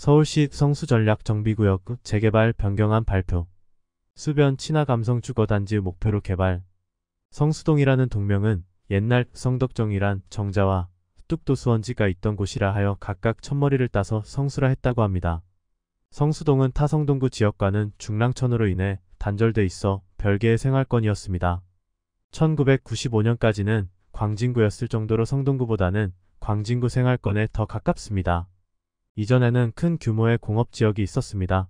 서울시 성수전략 정비구역 재개발 변경안 발표. 수변 친화 감성 주거단지 목표로 개발. 성수동이라는 동명은 옛날 성덕정이란 정자와 뚝도수원지가 있던 곳이라 하여 각각 첫머리를 따서 성수라 했다고 합니다. 성수동은 타성동구 지역과는 중랑천으로 인해 단절돼 있어 별개의 생활권이었습니다. 1995년까지는 광진구였을 정도로 성동구보다는 광진구 생활권에 더 가깝습니다. 이전에는 큰 규모의 공업 지역이 있었습니다.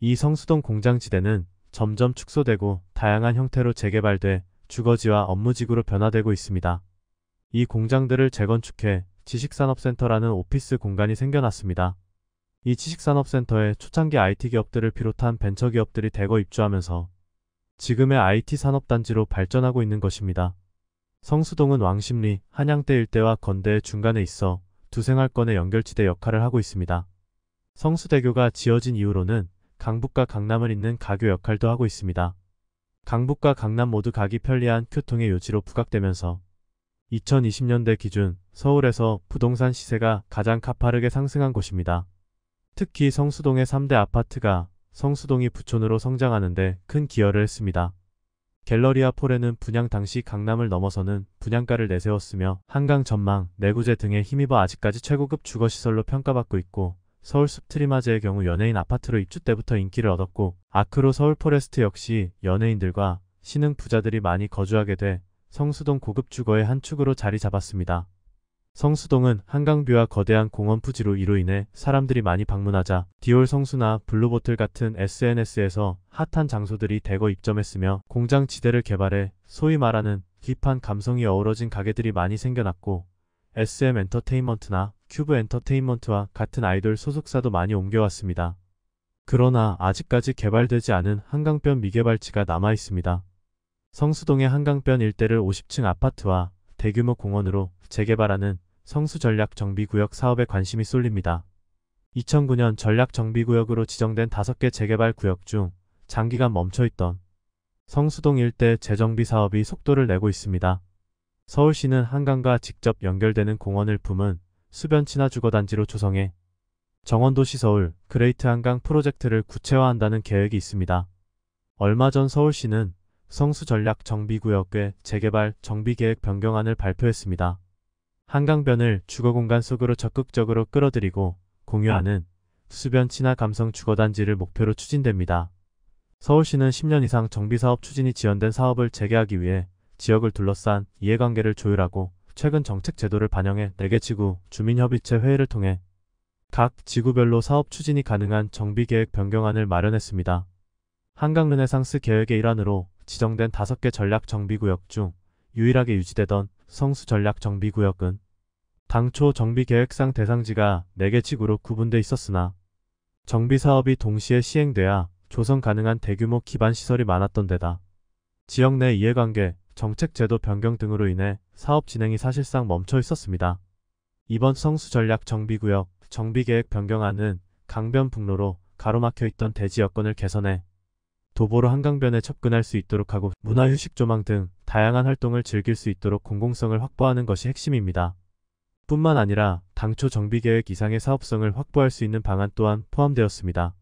이 성수동 공장지대는 점점 축소되고 다양한 형태로 재개발돼 주거지와 업무지구로 변화되고 있습니다. 이 공장들을 재건축해 지식산업센터라는 오피스 공간이 생겨났습니다. 이 지식산업센터에 초창기 IT 기업들을 비롯한 벤처 기업들이 대거 입주하면서 지금의 IT 산업단지로 발전하고 있는 것입니다. 성수동은 왕십리, 한양대 일대와 건대의 중간에 있어 두 생활권의 연결지대 역할을 하고 있습니다. 성수대교가 지어진 이후로는 강북과 강남을 잇는 가교 역할도 하고 있습니다. 강북과 강남 모두 가기 편리한 교통의 요지로 부각되면서 2020년대 기준 서울에서 부동산 시세가 가장 가파르게 상승한 곳입니다. 특히 성수동의 3대 아파트가 성수동이 부촌으로 성장하는데 큰 기여를 했습니다. 갤러리아 포레는 분양 당시 강남을 넘어서는 분양가를 내세웠으며 한강 전망, 내구재 등에 힘입어 아직까지 최고급 주거시설로 평가받고 있고 서울숲 트리마제의 경우 연예인 아파트로 입주 때부터 인기를 얻었고 아크로 서울 포레스트 역시 연예인들과 신흥 부자들이 많이 거주하게 돼 성수동 고급 주거의 한 축으로 자리 잡았습니다. 성수동은 한강 view와 거대한 공원 부지로 이로 인해 사람들이 많이 방문하자 디올 성수나 블루보틀 같은 SNS에서 핫한 장소들이 대거 입점했으며 공장 지대를 개발해 소위 말하는 hip한 감성이 어우러진 가게들이 많이 생겨났고 SM 엔터테인먼트나 큐브 엔터테인먼트와 같은 아이돌 소속사도 많이 옮겨왔습니다. 그러나 아직까지 개발되지 않은 한강변 미개발지가 남아 있습니다. 성수동의 한강변 일대를 50층 아파트와 대규모 공원으로 재개발하는 성수전략 정비구역 사업에 관심이 쏠립니다. 2009년 전략 정비구역으로 지정된 5개 재개발 구역 중 장기간 멈춰있던 성수동 일대 재정비 사업이 속도를 내고 있습니다. 서울시는 한강과 직접 연결되는 공원을 품은 수변 친화 주거단지로 조성해 정원도시 서울 Great 한강 프로젝트를 구체화한다는 계획이 있습니다. 얼마 전 서울시는 성수전략 정비구역의 재개발 정비계획 변경안을 발표했습니다. 한강변을 주거공간 속으로 적극적으로 끌어들이고 공유하는 수변 친화 감성 주거단지를 목표로 추진됩니다. 서울시는 10년 이상 정비사업 추진이 지연된 사업을 재개하기 위해 지역을 둘러싼 이해관계를 조율하고 최근 정책 제도를 반영해 4개 지구 주민협의체 회의를 통해 각 지구별로 사업 추진이 가능한 정비계획 변경안을 마련했습니다. 한강 르네상스 계획의 일환으로 지정된 5개 전략 정비구역 중 유일하게 유지되던 성수 전략 정비구역은 당초 정비계획상 대상지가 4개 지구로 구분돼 있었으나 정비사업이 동시에 시행돼야 조성 가능한 대규모 기반시설이 많았던 데다 지역 내 이해관계, 정책 제도 변경 등으로 인해 사업 진행이 사실상 멈춰 있었습니다. 이번 성수 전략 정비구역 정비계획 변경안은 강변북로로 가로막혀 있던 대지 여건을 개선해 도보로 한강변에 접근할 수 있도록 하고 문화휴식 조망 등 다양한 활동을 즐길 수 있도록 공공성을 확보하는 것이 핵심입니다. 뿐만 아니라 당초 정비계획 이상의 사업성을 확보할 수 있는 방안 또한 포함되었습니다.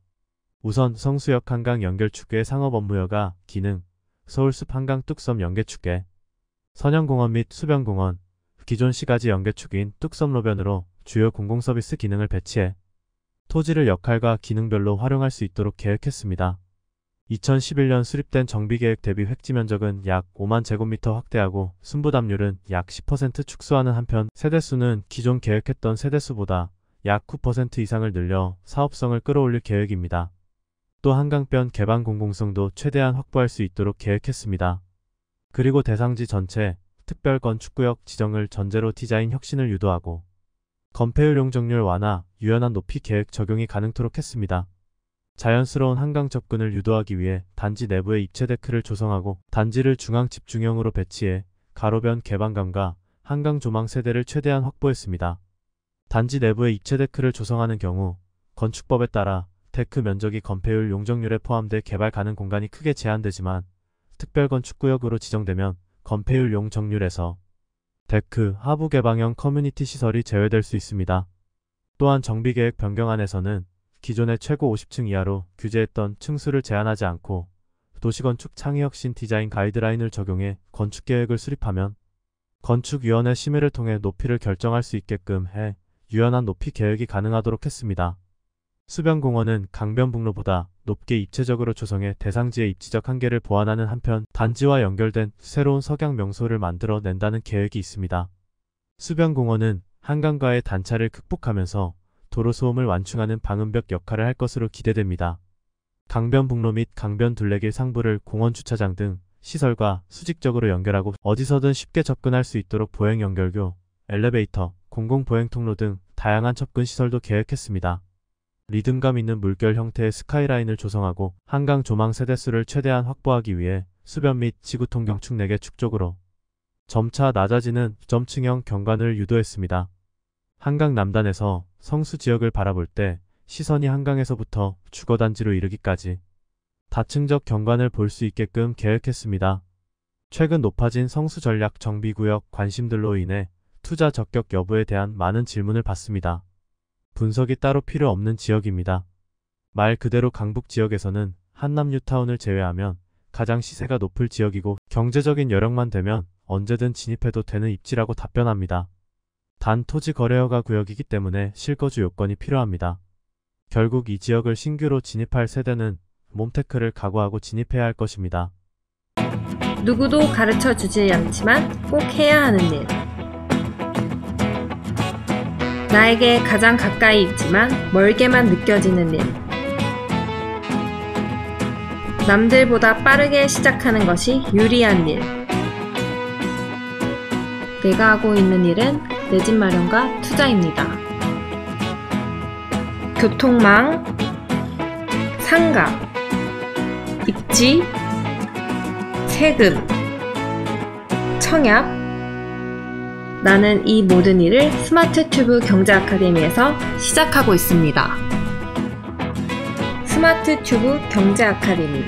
우선 성수역 한강 연결축의 상업 업무여가 기능, 서울숲 한강 뚝섬 연계축계, 선현공원 및 수변공원, 기존 시가지 연계축인 뚝섬로변으로 주요 공공서비스 기능을 배치해 토지를 역할과 기능별로 활용할 수 있도록 계획했습니다. 2011년 수립된 정비계획 대비 획지 면적은 약 5만 제곱미터 확대하고 순부담률은 약 10% 축소하는 한편 세대수는 기존 계획했던 세대수보다 약 9% 이상을 늘려 사업성을 끌어올릴 계획입니다. 또 한강변 개방 공공성도 최대한 확보할 수 있도록 계획했습니다. 그리고 대상지 전체 특별 건축구역 지정을 전제로 디자인 혁신을 유도하고 건폐율 용적률 완화, 유연한 높이 계획 적용이 가능토록 했습니다. 자연스러운 한강 접근을 유도하기 위해 단지 내부에 입체 데크를 조성하고 단지를 중앙 집중형으로 배치해 가로변 개방감과 한강 조망 세대를 최대한 확보했습니다. 단지 내부에 입체 deck를 조성하는 경우 건축법에 따라 deck 면적이 건폐율 용적률에 포함돼 개발 가능 공간이 크게 제한되지만 특별건축구역으로 지정되면 건폐율 용적률에서 deck 하부 개방형 커뮤니티 시설이 제외될 수 있습니다. 또한 정비계획 변경안에서는 기존의 최고 50층 이하로 규제했던 층수를 제한하지 않고 도시건축 창의혁신 디자인 가이드라인을 적용해 건축계획을 수립하면 건축위원회 심의를 통해 높이를 결정할 수 있게끔 해 유연한 높이 계획이 가능하도록 했습니다. 수변공원은 강변북로보다 높게 입체적으로 조성해 대상지의 입지적 한계를 보완하는 한편 단지와 연결된 새로운 석양 명소를 만들어 낸다는 계획이 있습니다. 수변공원은 한강과의 단차를 극복하면서 도로 소음을 완충하는 방음벽 역할을 할 것으로 기대됩니다. 강변북로 및 강변 둘레길 상부를 공원 주차장 등 시설과 수직적으로 연결하고 어디서든 쉽게 접근할 수 있도록 보행 연결교, 엘리베이터, 공공보행 통로 등 다양한 접근 시설도 계획했습니다. 리듬감 있는 물결 형태의 스카이라인을 조성하고 한강 조망 세대수를 최대한 확보하기 위해 수변 및 지구 통경 축 4개 축 쪽으로 점차 낮아지는 점층형 경관을 유도했습니다. 한강 남단에서 성수 지역을 바라볼 때 시선이 한강에서부터 주거단지로 이르기까지 다층적 경관을 볼 수 있게끔 계획했습니다. 최근 높아진 성수 전략 정비구역 관심들로 인해 투자 적격 여부에 대한 많은 질문을 받습니다. 분석이 따로 필요 없는 지역입니다. 말 그대로 강북 지역에서는 한남 뉴타운을 제외하면 가장 시세가 높을 지역이고 경제적인 여력만 되면 언제든 진입해도 되는 입지라고 답변합니다. 단 토지 거래허가 구역이기 때문에 실거주 요건이 필요합니다. 결국 이 지역을 신규로 진입할 세대는 몸테크를 각오하고 진입해야 할 것입니다. 누구도 가르쳐 주지 않지만 꼭 해야 하는 일. 나에게 가장 가까이 있지만 멀게만 느껴지는 일. 남들보다 빠르게 시작하는 것이 유리한 일. 내가 하고 있는 일은 내 집 마련과 투자입니다. 교통망, 상가, 입지, 세금, 청약. 나는 이 모든 일을 스마트 튜브 경제 아카데미에서 시작하고 있습니다. 스마트 튜브 경제 아카데미